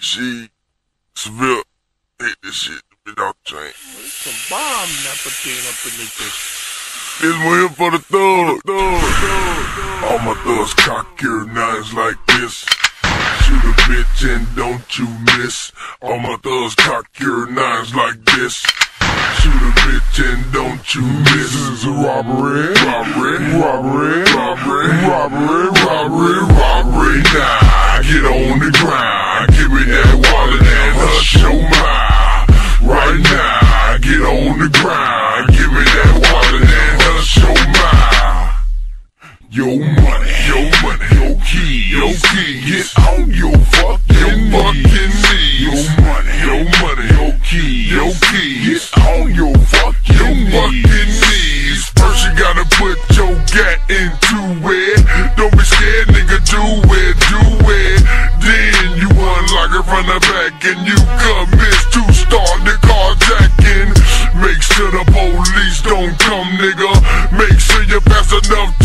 AC, Seville, hit this shit, bit out the chain. Oh, a bomb Nepotine up beneath this. This one here for the thug, thug, thug. All my thugs cock your nines like this. Shoot a bitch and don't you miss. All my thugs cock your nines like this. Shoot a bitch and don't you miss. This is a robbery, robbery, robbery, robbery, robbery, robbery, robbery. Now get on the ground, Your money, your money, your key, your key, get on your fucking, your fucking knees. Your money, your money, your key, your key, get on your fucking, your fucking knees. First you gotta put your gat into it. Don't be scared, nigga, do it, do it. Then you unlock it from the back and you commit to start the carjacking. Make sure the police don't come, nigga. Make sure you're fast enough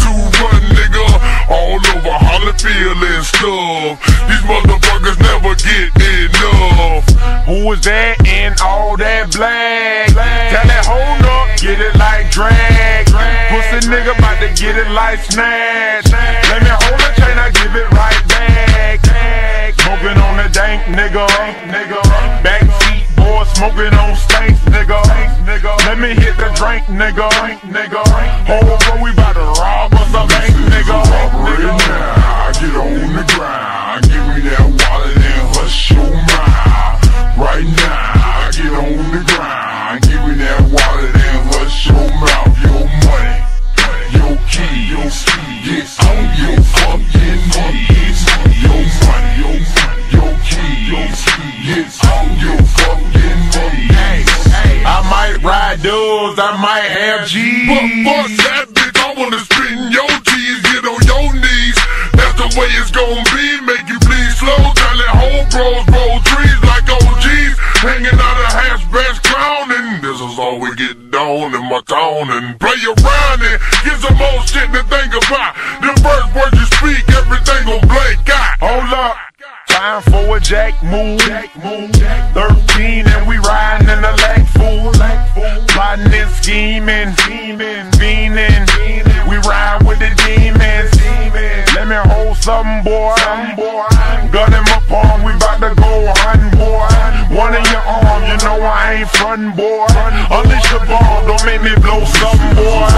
was that in all that black? Tell that hold up, get it like drag. Pussy nigga about to get it like snatch. Let me hold the chain, I give it right back. Smoking on the dank nigga. Backseat boy smoking on stank nigga. Let me hit the drink nigga. Hold bro, we bout to rob us a bank nigga. Robbery now, I get on the ground. Give me that wallet and hush your Get on your fucking knees. I might ride dudes, I might have G's. But fuck that bitch, I wanna spin your G's, get on your knees. That's the way it's gonna be, make you bleed slow. Tell it whole bros roll trees like OGs. Hanging out of hatchbacks clowning. This is all we get down in my town and play around and get some more shit to think about. The first words you speak, everything gon' up. Time for a jack move. 13 and we riding in the lake fool. Plotting and scheming. Fiending. We ride with the demons. Let me hold something, boy. Gun in my palm, we bout to go hunting, boy. One in your arm, you know I ain't frontin', boy. Unleash the ball, don't make me blow something, boy.